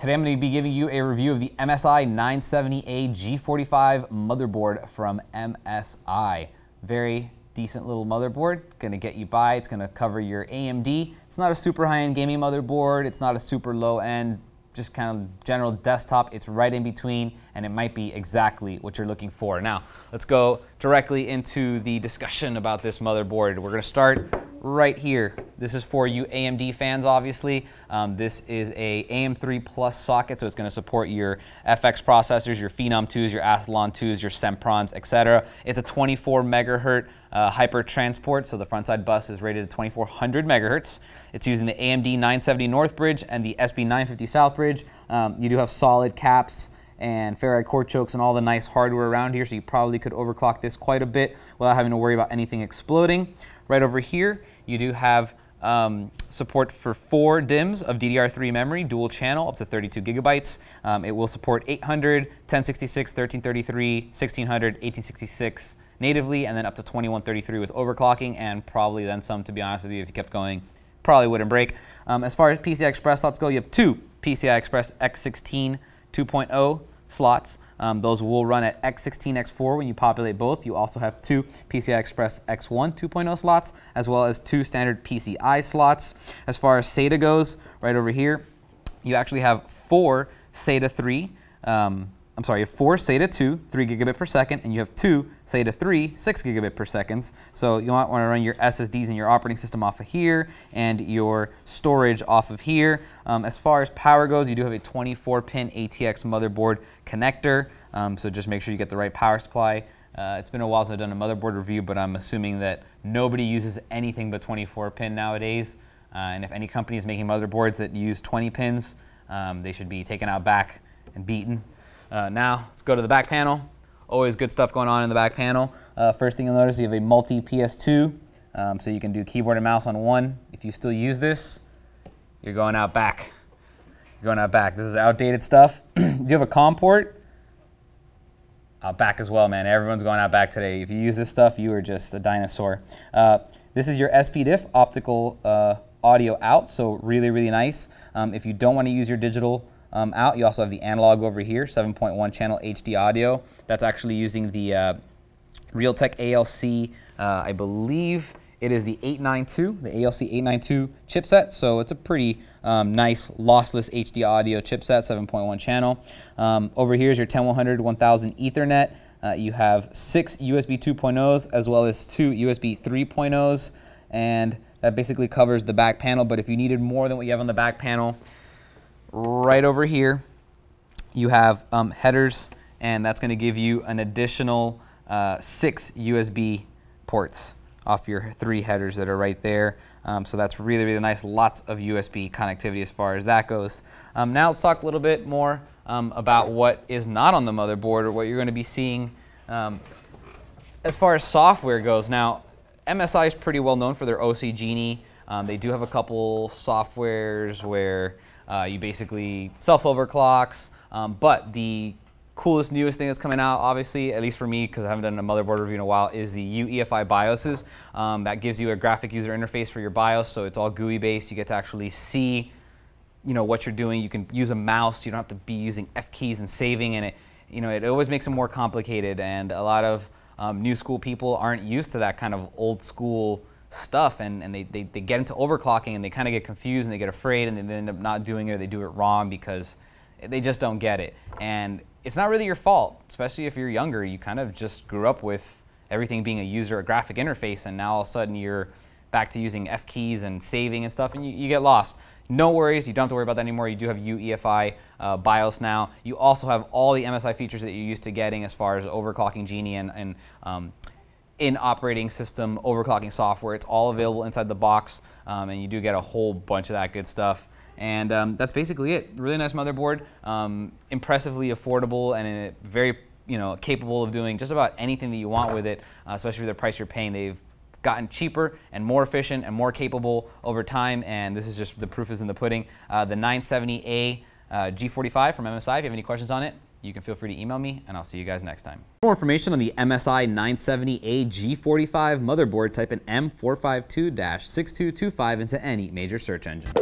today I'm going to be giving you a review of the MSI 970A G45 motherboard from MSI. Very decent little motherboard, going to get you by. It's going to cover your AMD. It's not a super high-end gaming motherboard. It's not a super low-end just kind of general desktop. It's right in between, and it might be exactly what you're looking for. Now, let's go directly into the discussion about this motherboard. We're going to start right here. This is for you AMD fans, obviously. Um, this is a AM3 Plus socket, so it's going to support your FX processors, your Phenom 2s, your Athlon 2s, your Semprons, etc. It's a 24 megahertz uh, hyper transport, so the front side bus is rated at 2400 megahertz. It's using the AMD 970 North Bridge and the SB 950 South Bridge. Um, you do have solid caps and ferrite core chokes and all the nice hardware around here, so you probably could overclock this quite a bit without having to worry about anything exploding. Right over here, you do have um, support for four DIMMs of DDR3 memory, dual channel, up to 32 gigabytes. Um, it will support 800, 1066, 1333, 1600, 1866 natively, and then up to 2133 with overclocking, and probably then some, to be honest with you, if you kept going, probably wouldn't break. Um, as far as PCI Express slots go, you have two PCI Express X16 2.0 slots. Um, those will run at X16, X4 when you populate both. You also have two PCI Express X1 2.0 slots, as well as two standard PCI slots. As far as SATA goes, right over here, you actually have four SATA 3 um, I'm sorry, you have four SATA 2, 3 gigabit per second, and you have two SATA 3, 6 gigabit per second. So you might want to run your SSDs and your operating system off of here and your storage off of here. Um, as far as power goes, you do have a 24-pin ATX motherboard connector, um, so just make sure you get the right power supply. Uh, it's been a while since I've done a motherboard review, but I'm assuming that nobody uses anything but 24-pin nowadays. Uh, and if any company is making motherboards that use 20 pins, um, they should be taken out back and beaten. Uh, now, let's go to the back panel. Always good stuff going on in the back panel. Uh, first thing you'll notice, you have a multi-PS2, um, so you can do keyboard and mouse on one. If you still use this, you're going out back. You're going out back. This is outdated stuff. do you have a COM port? Out back as well, man. Everyone's going out back today. If you use this stuff, you are just a dinosaur. Uh, this is your SPDIF optical uh, audio out, so really, really nice. Um, if you don't want to use your digital um, out. You also have the analog over here, 7.1 channel HD audio. That's actually using the uh, Realtek ALC, uh, I believe it is the 892, the ALC 892 chipset. So it's a pretty um, nice lossless HD audio chipset, 7.1 channel. Um, over here is your 10100 1000 Ethernet. Uh, you have six USB 2.0s as well as two USB 3.0s, and that basically covers the back panel. But if you needed more than what you have on the back panel, right over here, you have um, headers, and that's going to give you an additional uh, six USB ports off your three headers that are right there. Um, so that's really, really nice. Lots of USB connectivity as far as that goes. Um, now let's talk a little bit more um, about what is not on the motherboard or what you're going to be seeing um, as far as software goes. Now, MSI is pretty well known for their OC Genie. Um, they do have a couple softwares where uh, you basically self overclocks, um, but the coolest, newest thing that's coming out, obviously, at least for me, because I haven't done a motherboard review in a while, is the UEFI BIOSes. Um, that gives you a graphic user interface for your BIOS, so it's all GUI based. You get to actually see, you know, what you're doing. You can use a mouse. You don't have to be using F keys and saving, and it, you know, it always makes it more complicated. And a lot of um, new school people aren't used to that kind of old school stuff and, and they, they, they get into overclocking and they kind of get confused and they get afraid and they end up not doing it or they do it wrong because they just don't get it. And it's not really your fault, especially if you're younger. You kind of just grew up with everything being a user, a graphic interface, and now all of a sudden you're back to using F keys and saving and stuff and you, you get lost. No worries, you don't have to worry about that anymore. You do have UEFI uh, BIOS now. You also have all the MSI features that you're used to getting as far as overclocking Genie and, and um, in operating system overclocking software. It's all available inside the box, um, and you do get a whole bunch of that good stuff. And um, that's basically it. Really nice motherboard, um, impressively affordable, and very you know capable of doing just about anything that you want with it, uh, especially for the price you're paying. They've gotten cheaper and more efficient and more capable over time, and this is just the proof is in the pudding. Uh, the 970A uh, G45 from MSI. If you have any questions on it, you can feel free to email me, and I'll see you guys next time. For more information on the MSI 970A G45 motherboard, type in M452-6225 into any major search engine.